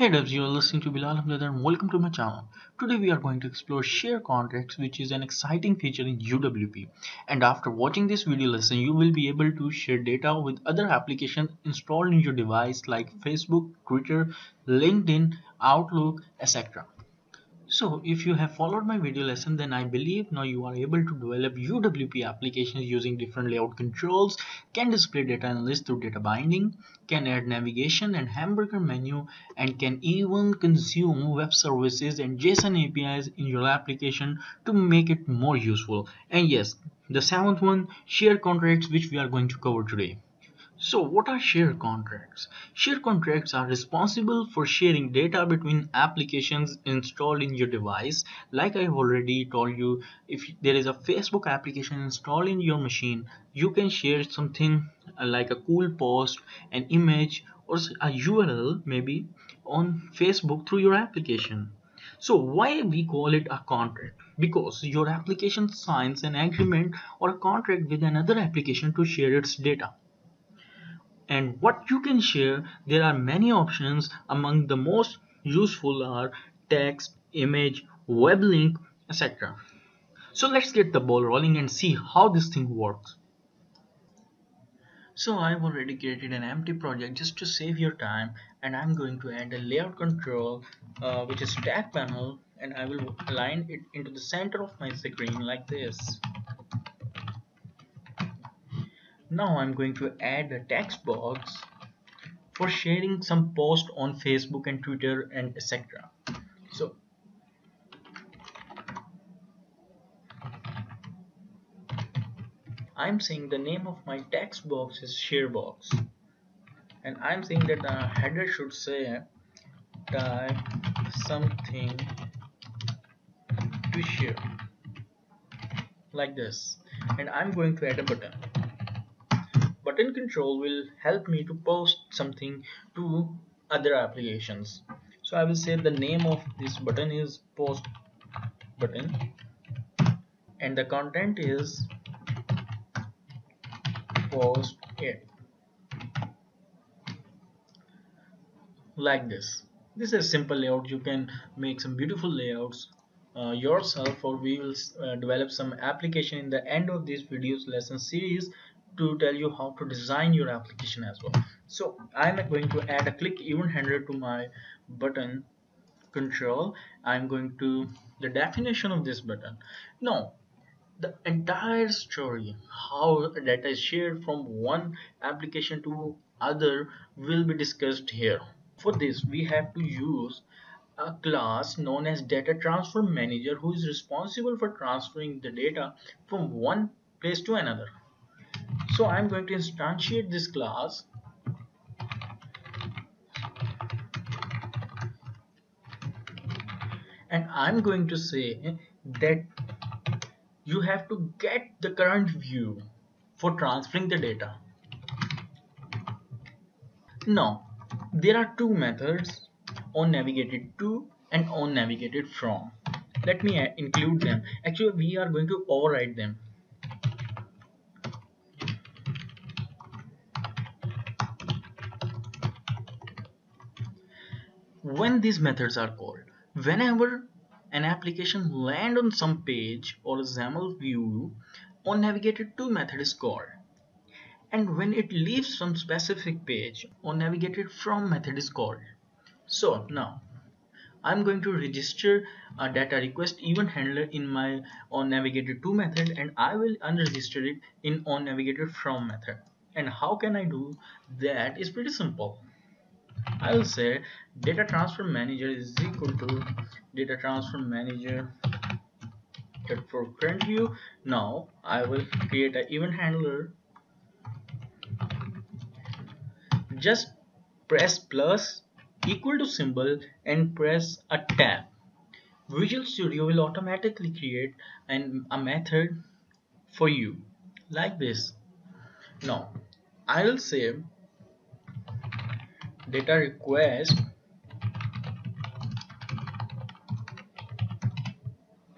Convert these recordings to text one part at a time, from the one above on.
Hey devs, you are listening to Bilal Amjad and welcome to my channel. Today we are going to explore share contracts which is an exciting feature in UWP. And after watching this video lesson, you will be able to share data with other applications installed in your device like Facebook, Twitter, LinkedIn, Outlook, etc. So if you have followed my video lesson then I believe now you are able to develop UWP applications using different layout controls, can display data analysis through data binding, can add navigation and hamburger menu and can even consume web services and JSON APIs in your application to make it more useful. And yes, the seventh one, share contracts which we are going to cover today. So what are share contracts? Share contracts are responsible for sharing data between applications installed in your device. Like I have already told you, if there is a Facebook application installed in your machine, you can share something like a cool post, an image or a URL maybe on Facebook through your application. So why we call it a contract? Because your application signs an agreement or a contract with another application to share its data and what you can share there are many options. Among the most useful are text image web link etc so let's get the ball rolling and see how this thing works. So I've already created an empty project just to save your time and I'm going to add a layout control uh, which is stack panel and I will align it into the center of my screen like this now I'm going to add a text box for sharing some post on Facebook and Twitter and etc so I'm saying the name of my text box is share box. And I'm saying that the header should say type something to share. Like this. And I'm going to add a button button control will help me to post something to other applications. So I will say the name of this button is post button and the content is post it. Like this. This is a simple layout. You can make some beautiful layouts uh, yourself or we will uh, develop some application in the end of this videos lesson series to tell you how to design your application as well. So I'm going to add a click event handler to my button control. I'm going to the definition of this button. Now the entire story how data is shared from one application to other will be discussed here. For this we have to use a class known as data transfer manager who is responsible for transferring the data from one place to another so I'm going to instantiate this class. And I'm going to say that you have to get the current view for transferring the data. Now there are two methods on navigated to and on navigated from. Let me uh, include them. Actually we are going to override them when these methods are called whenever an application land on some page or a XAML view on navigated to method is called and when it leaves some specific page on navigated from method is called. So now I'm going to register a data request event handler in my on navigated to method and I will unregister it in on navigated from method. And how can I do that? Is pretty simple I will say data transfer manager is equal to data transfer manager for current view. Now I will create an event handler. Just press plus equal to symbol and press a tab. Visual Studio will automatically create an, a method for you. Like this. Now I will say data request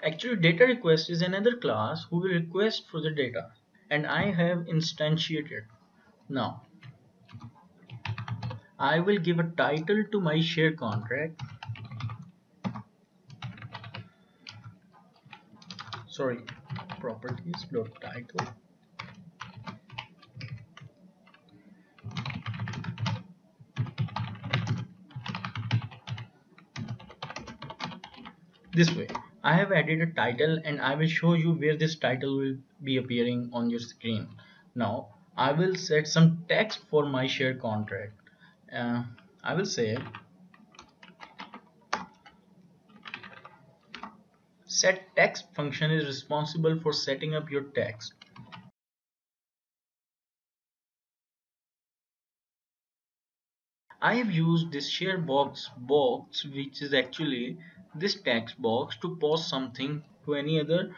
actually data request is another class who will request for the data. And I have instantiated. Now I will give a title to my share contract. Sorry properties title this way. I have added a title and I will show you where this title will be appearing on your screen. Now I will set some text for my share contract. Uh, I will say set text function is responsible for setting up your text. I have used this share box box which is actually this text box to post something to any other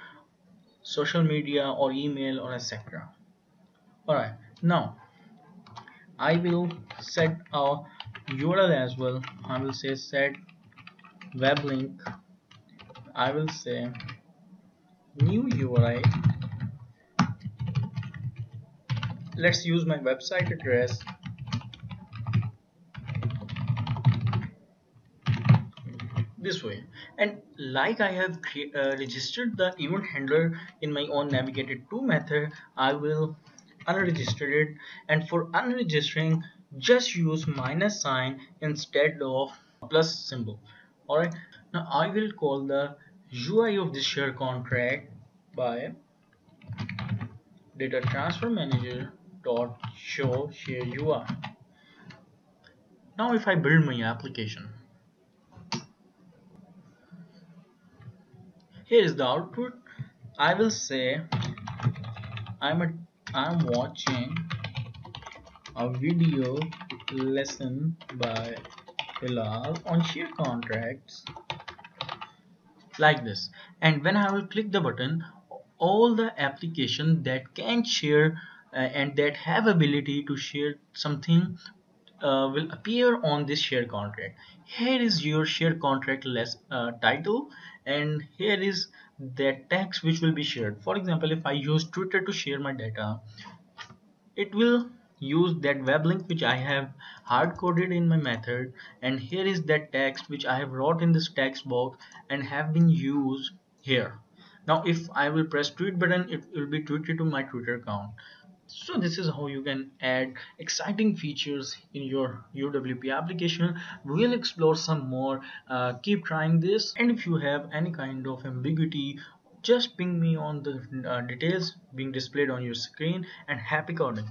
social media or email or etc alright now I will set a URL as well. I will say set web link. I will say new URI let's use my website address this way. And like I have uh, registered the event handler in my on navigated to method I will unregister it. And for unregistering just use minus sign instead of plus symbol. Alright now I will call the UI of this share contract by data transfer manager dot show share UI now if I build my application here is the output. I will say I'm a I'm watching a video lesson by Bilal on share contracts like this. And when I will click the button all the application that can share uh, and that have ability to share something uh, will appear on this share contract. Here is your share contract less uh, title and here is that text which will be shared. For example if I use Twitter to share my data it will use that web link which I have hard coded in my method and here is that text which I have wrote in this text box and have been used here. Now if I will press tweet button it will be tweeted to my Twitter account so this is how you can add exciting features in your UWP application. We'll explore some more. Uh, keep trying this. And if you have any kind of ambiguity just ping me on the uh, details being displayed on your screen and happy coding